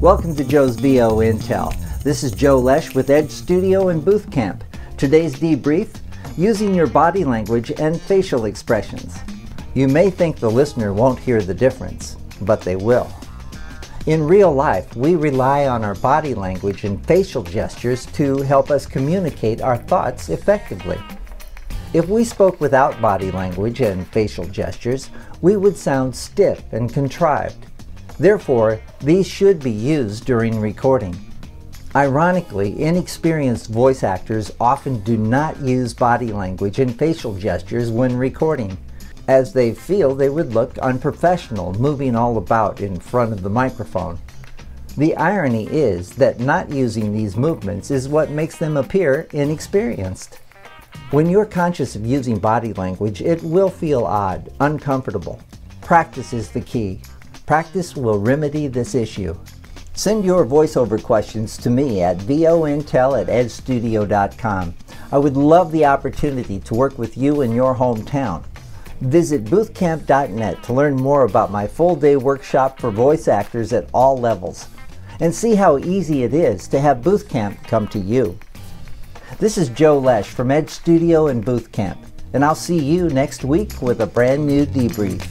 Welcome to Joe's VO Intel. This is Joe Loesch with Edge Studio and Booth Camp. Today's debrief using your body language and facial expressions. You may think the listener won't hear the difference, but they will. In real life, we rely on our body language and facial gestures to help us communicate our thoughts effectively. If we spoke without body language and facial gestures, we would sound stiff and contrived. Therefore, these should be used during recording. Ironically, inexperienced voice actors often do not use body language and facial gestures when recording, as they feel they would look unprofessional moving all about in front of the microphone. The irony is that not using these movements is what makes them appear inexperienced. When you're conscious of using body language, it will feel odd, uncomfortable. Practice is the key. Practice will remedy this issue. Send your voiceover questions to me at vointel at edgestudio.com. I would love the opportunity to work with you in your hometown. Visit boothcamp.net to learn more about my full day workshop for voice actors at all levels and see how easy it is to have Boothcamp come to you. This is Joe Loesch from Edge Studio and Boothcamp, and I'll see you next week with a brand new debrief.